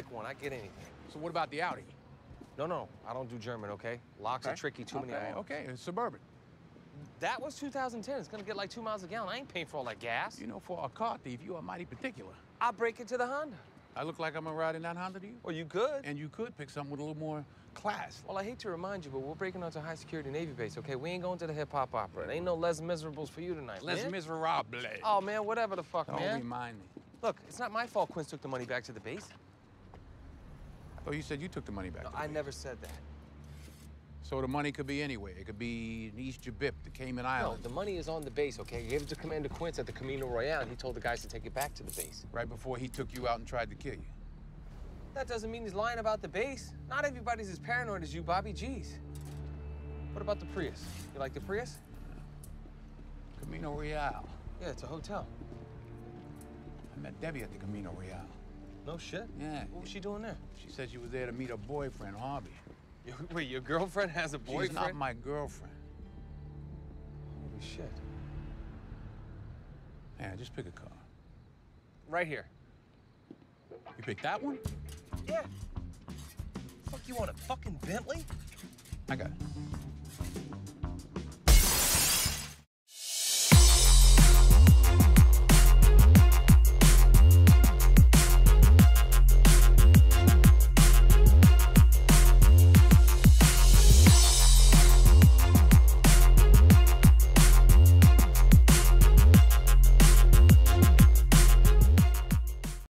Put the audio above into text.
pick one. I get anything. So what about the Audi? No, no, I don't do German, okay? Locks are tricky, too many okay. Okay, it's suburban. That was 2010. It's gonna get like two miles a gallon. I ain't paying for all that gas. You know, for a car thief, you are mighty particular. I'll break it to the Honda. I look like I'm gonna ride in that Honda to you? Well, you could. And you could pick something with a little more class. Well, I hate to remind you, but we're breaking onto a high security Navy base, okay? We ain't going to the hip hop opera. It ain't no Les Miserables for you tonight. Les man. Miserables. Oh, man, whatever the fuck, Don't man. remind me. Look, it's not my fault Quince took the money back to the base. Thought you said you took the money back. the I never said that. So the money could be anywhere. It could be in East Jabip, the Cayman Islands. No, the money is on the base, okay? You gave it to Commander Quince at the Camino Royale. He told the guys to take it back to the base. Right before he took you out and tried to kill you. That doesn't mean he's lying about the base. Not everybody's as paranoid as you, Bobby. Jeez. What about the Prius? You like the Prius? Camino Real. Yeah, it's a hotel. I met Debbie at the Camino Real. No shit. Yeah. What was she doing there? She said she was there to meet her boyfriend, Harvey. Your- Wait, your girlfriend has a boyfriend? She's not my girlfriend. Holy shit. Yeah, just pick a car. Right here. You pick that one? Yeah. Fuck, you want a fucking Bentley? I got it.